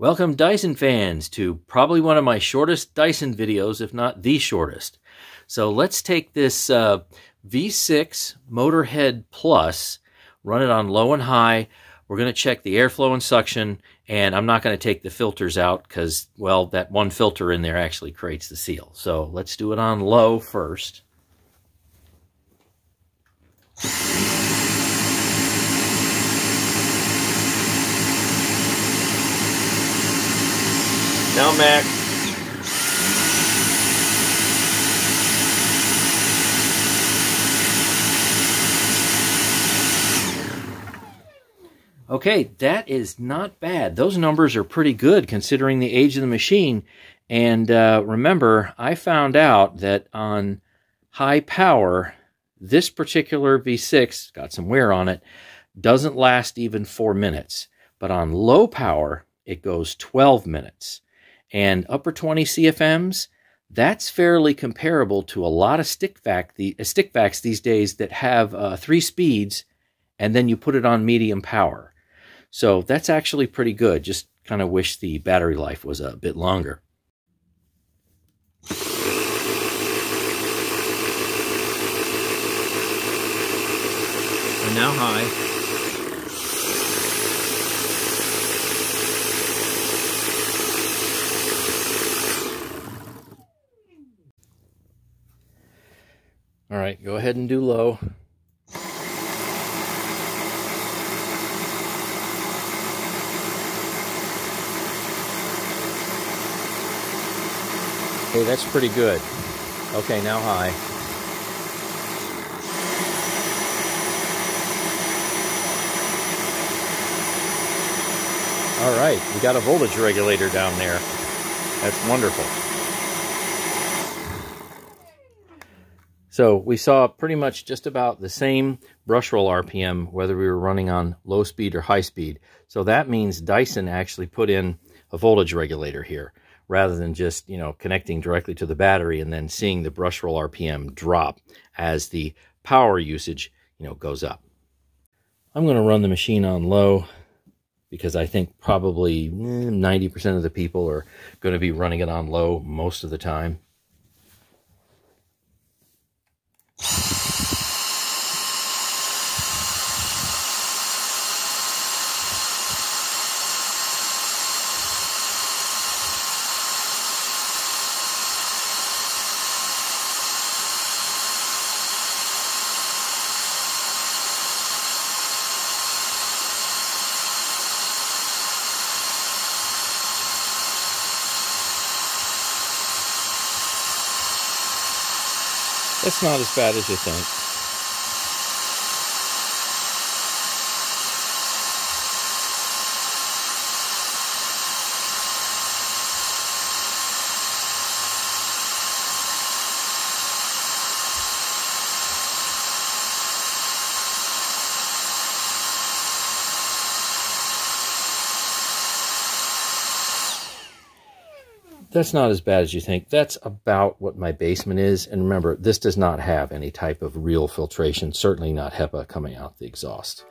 Welcome Dyson fans to probably one of my shortest Dyson videos, if not the shortest. So let's take this uh, V6 Motorhead Plus, run it on low and high. We're going to check the airflow and suction, and I'm not going to take the filters out because, well, that one filter in there actually creates the seal. So let's do it on low first. Now, Mac. Okay, that is not bad. Those numbers are pretty good considering the age of the machine. And uh, remember, I found out that on high power, this particular V6, got some wear on it, doesn't last even four minutes. But on low power, it goes 12 minutes and upper 20 CFMs, that's fairly comparable to a lot of stick vac the uh, stick vacs these days that have uh, three speeds, and then you put it on medium power. So that's actually pretty good. Just kind of wish the battery life was a bit longer. And now high. All right, go ahead and do low. Okay, that's pretty good. Okay, now high. All right, we got a voltage regulator down there. That's wonderful. So we saw pretty much just about the same brush roll RPM, whether we were running on low speed or high speed. So that means Dyson actually put in a voltage regulator here, rather than just, you know, connecting directly to the battery and then seeing the brush roll RPM drop as the power usage, you know, goes up. I'm going to run the machine on low because I think probably 90% eh, of the people are going to be running it on low most of the time. It's not as bad as you think. That's not as bad as you think. That's about what my basement is. And remember, this does not have any type of real filtration, certainly not HEPA coming out the exhaust.